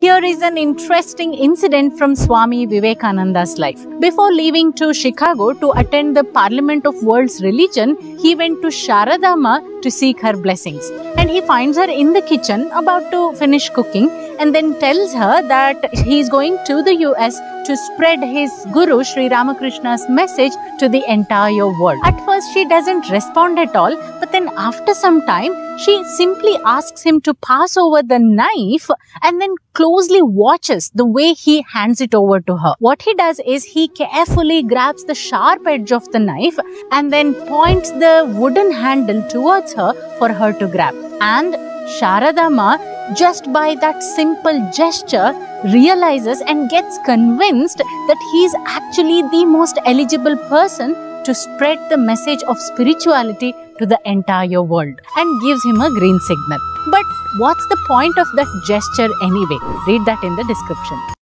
Here is an interesting incident from Swami Vivekananda's life. Before leaving to Chicago to attend the Parliament of World's Religion, he went to Sharada Maa to seek her blessings. And he finds her in the kitchen about to finish cooking and then tells her that he is going to the US to spread his Guru Sri Ramakrishna's message to the entire world. At first, she doesn't respond at all, but then after some time, she simply asks him to pass over the knife and then closely watches the way he hands it over to her. What he does is he carefully grabs the sharp edge of the knife and then points the wooden handle towards her for her to grab. And Sharada Maa, just by that simple gesture, realizes and gets convinced that he is actually the most eligible person to spread the message of spirituality to the entire world and gives him a green signal. But what's the point of that gesture anyway? Read that in the description.